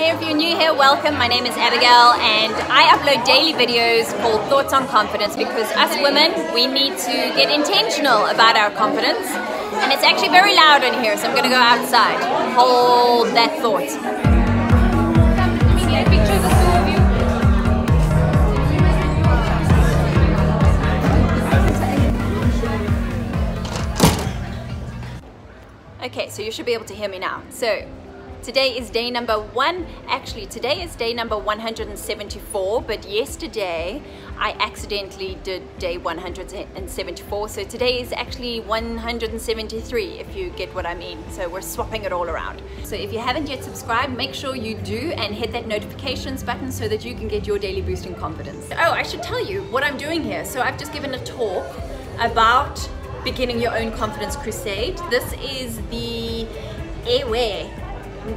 Hey, if you're new here, welcome. My name is Abigail, and I upload daily videos called Thoughts on Confidence because us women, we need to get intentional about our confidence. And it's actually very loud in here, so I'm going to go outside. Hold that thought. Okay, so you should be able to hear me now. So Today is day number one. Actually, today is day number 174, but yesterday I accidentally did day 174. So today is actually 173, if you get what I mean. So we're swapping it all around. So if you haven't yet subscribed, make sure you do and hit that notifications button so that you can get your daily boost in confidence. Oh, I should tell you what I'm doing here. So I've just given a talk about beginning your own confidence crusade. This is the Airway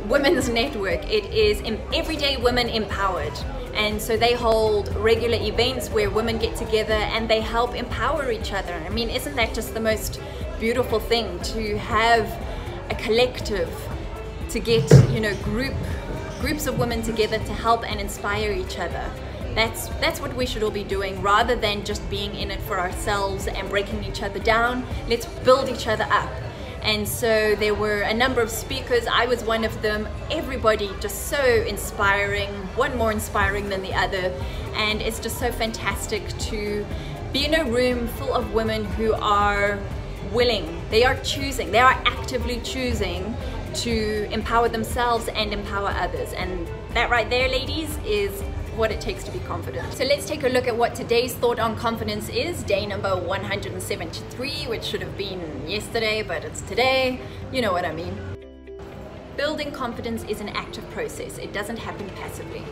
women's network. It is Everyday Women Empowered. And so they hold regular events where women get together and they help empower each other. I mean, isn't that just the most beautiful thing to have a collective, to get, you know, group groups of women together to help and inspire each other. That's that's what we should all be doing rather than just being in it for ourselves and breaking each other down. Let's build each other up. And so there were a number of speakers. I was one of them. Everybody just so inspiring, one more inspiring than the other. And it's just so fantastic to be in a room full of women who are willing, they are choosing, they are actively choosing to empower themselves and empower others. And that right there, ladies, is what it takes to be confident. So let's take a look at what today's thought on confidence is. Day number 173, which should have been yesterday, but it's today. You know what I mean. Building confidence is an active process. It doesn't happen passively.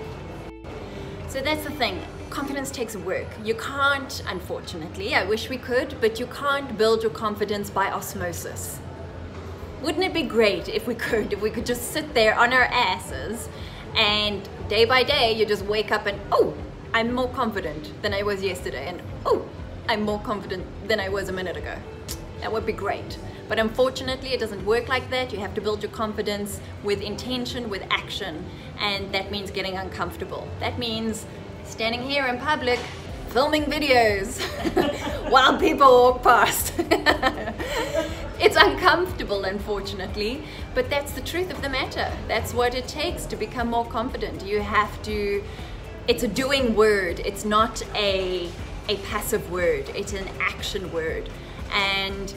So that's the thing. Confidence takes work. You can't, unfortunately, I wish we could, but you can't build your confidence by osmosis. Wouldn't it be great if we could, if we could just sit there on our asses and day by day, you just wake up and, oh, I'm more confident than I was yesterday. And, oh, I'm more confident than I was a minute ago. That would be great. But unfortunately, it doesn't work like that. You have to build your confidence with intention, with action. And that means getting uncomfortable. That means standing here in public, filming videos while people walk past. it's uncomfortable, unfortunately, but that's the truth of the matter. That's what it takes to become more confident. You have to, it's a doing word, it's not a, a passive word, it's an action word. And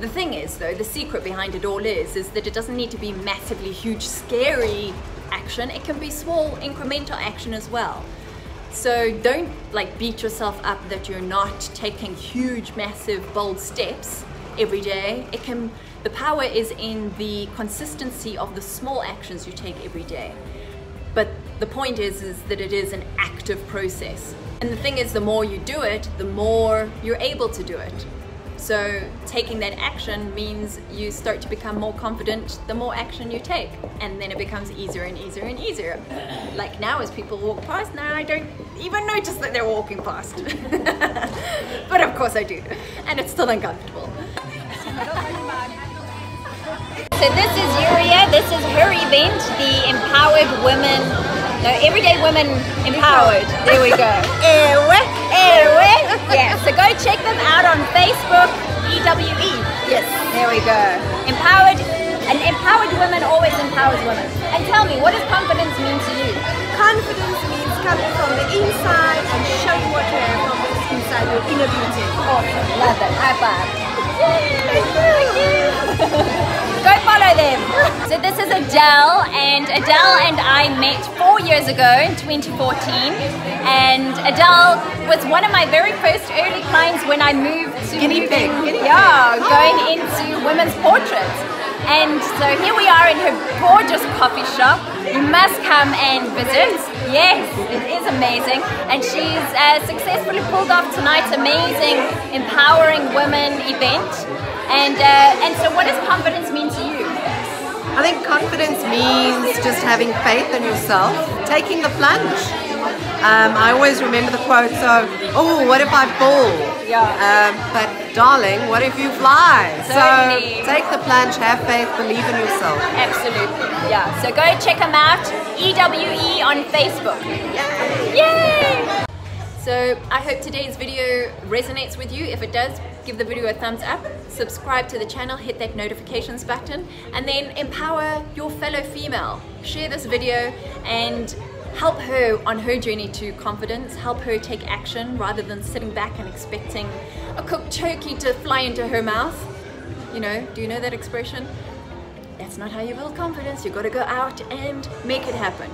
the thing is, though, the secret behind it all is, is that it doesn't need to be massively huge, scary action. It can be small, incremental action as well. So don't like beat yourself up that you're not taking huge, massive, bold steps every day. It can, the power is in the consistency of the small actions you take every day. But the point is, is that it is an active process. And the thing is, the more you do it, the more you're able to do it. So taking that action means you start to become more confident the more action you take. And then it becomes easier and easier and easier. Like now as people walk past, now I don't even notice that they're walking past. but of course I do. And it's still uncomfortable. So this is Yuria, this is her event, the Empowered Women, no, Everyday Women Empowered. There we go. Ewe, ewe. Yeah, so go check them out on Facebook, EWE. Yes, there we go. Empowered, and empowered women always empowers women. And tell me, what does confidence mean to you? Confidence means coming from the inside and showing what you have inner beauty. Awesome, love that. High five. Go follow them. So this is Adele and Adele and I met four years ago in 2014 and Adele was one of my very first early clients when I moved to Guinea pig. Yeah, going into women's portraits. And so here we are in her gorgeous coffee shop. You must come and visit. Yes, it is amazing. And she's uh, successfully pulled off tonight's amazing Empowering Women event. And, uh, and so what does confidence mean to you? I think confidence means just having faith in yourself, taking the plunge. Um, I always remember the quote of, oh, what if I fall? Yeah. Um, but darling, what if you fly? Certainly. So take the plunge, have faith, believe in yourself. Absolutely, yeah. So go check them out, EWE on Facebook. Yay! Yay! So I hope today's video resonates with you. If it does, give the video a thumbs up, subscribe to the channel, hit that notifications button, and then empower your fellow female. Share this video and help her on her journey to confidence, help her take action rather than sitting back and expecting a cooked turkey to fly into her mouth. You know, do you know that expression? That's not how you build confidence. You've gotta go out and make it happen.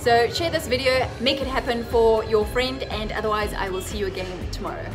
So share this video, make it happen for your friend, and otherwise I will see you again tomorrow.